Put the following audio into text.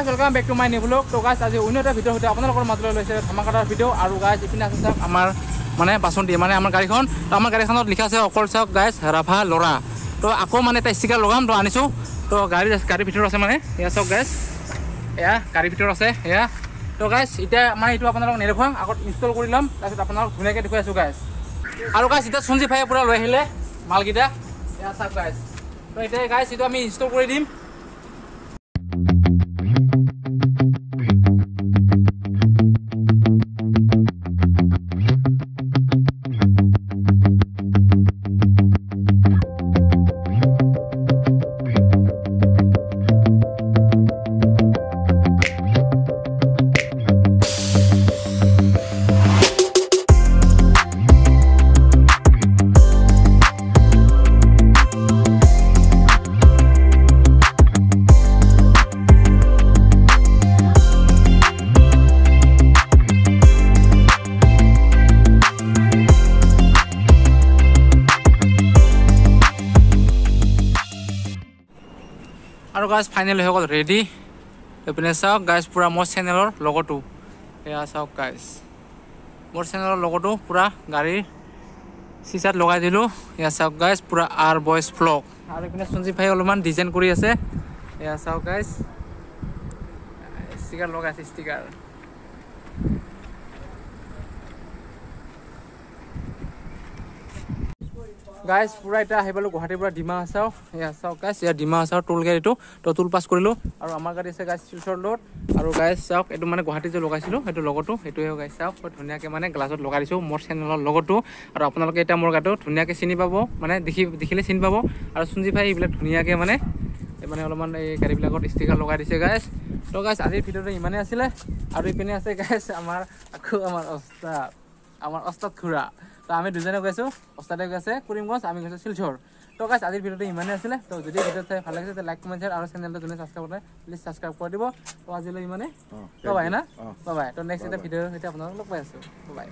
Guys welcome back to my new blog তো guys আজি অন্য এটা ভিডিঅ' সৈতে আপোনালোকৰ মাজলৈ লৈছে ধামাকাদাৰ ভিডিঅ' আৰু গাইজ ইপিনে আছে চাওক আমাৰ মানে বাচন্তি মানে আমাৰ গাড়ীখন। তো আমাৰ গাড়ীখনত লিখা আছে অকল চাওক গাইজ ৰাভা ল'ৰা। তো আকৌ মানে এটা ষ্টিকাৰ লগাম তো আনিছোঁ। তো গাড়ী গাড়ীৰ ভিতৰত আছে মানে এয়া চাওক গাইজ এয়া গাড়ীৰ ভিতৰত আছে এয়া। তো গাইজ এতিয়া মানে এইটো আপোনালোকক নেদেখুৱাম আগত ইনষ্টল কৰি ল'ম তাৰপিছত আপোনালোকক ধুনীয়াকৈ দেখুৱাই আছোঁ গাইজ আৰু গাইজ এতিয়া সঞ্জীৱ ভাইয়ে পূৰা লৈ আহিলে মালকেইটা। এয়া চাওক গাইজ তো এতিয়া গাইজ এইটো আমি ইনষ্টল কৰি দিম। আৰু গাইজ ফাইনেল হৈ গ'ল ৰেডি এইপিনে চাওক গাইজ পূৰা মোৰ চেনেলৰ লগতো এয়া চাওক গাইজ মোৰ চেনেলৰ লগতো পূৰা গাড়ীৰ চিচাত লগাই দিলোঁ। এয়া চাওক গাইজ পূৰা আৰ বইজ ফ্লক আৰু এইপিনে সঞ্জীৱ ভাই অলপমান ডিজাইন কৰি আছে। এয়া চাওক গাইজ ষ্টিকাৰ লগাইছে ষ্টিকাৰ গাইজ পূৰা এতিয়া আহি পালোঁ গুৱাহাটীৰ পৰা ডিমা হাছাও এয়া চাওক গাইজ এয়া ডিমা হাছাও টোল গেট এইটো। তো টোল পাছ কৰিলোঁ। আৰু আমাৰ গাড়ী আছে গাইজ শিলচৰ লোড আৰু গাইজ চাওক এইটো মানে গুৱাহাটীত যে লগাইছিলোঁ সেইটো লগতো সেইটোৱে গাইজ চাওক ধুনীয়াকৈ মানে গ্লাছত লগাই দিছোঁ মোৰ চেনেলৰ লগতো আৰু আপোনালোকে এতিয়া মোৰ গাটো ধুনীয়াকৈ চিনি পাব মানে দেখি দেখিলে চিনি পাব। আৰু সঞ্জীৱ ভাই এইবিলাক ধুনীয়াকৈ মানে মানে অলপমান এই গাড়ীবিলাকত ষ্টিকাৰ লগাই দিছে গাইজ তো গাইজ আজিৰ ভিডিঅ'টো ইমানেই আছিলে। আৰু ইপিনে আছে গাইজ আমাৰ আকৌ আমাৰ অস্তাদ আমাৰ অস্তাদ খুৰা। তো আমি দুজনে গৈছোঁ অস্তাদে গৈছে কৰিমগঞ্জ আমি গৈছোঁ শিলচৰ। তো গাইজ আজিৰ ভিডিঅ'টো ইমানেই আছিলে। তো যদি ভিডিঅ' চাই ভাল লাগিছে লাইক কমেণ্ট শ্বেয়াৰ আৰু চেনেলটো যোনে ছাবস্ক্ৰাইব কৰে প্লিজ ছাবস্ক্ৰাইব কৰি দিব। তো আজিলৈ ইমানেই। বাই না? বাই তো নেক্সট এটা ভিডিঅ'ৰ সৈতে আপোনালোকক লগ পাই আছোঁ। বাই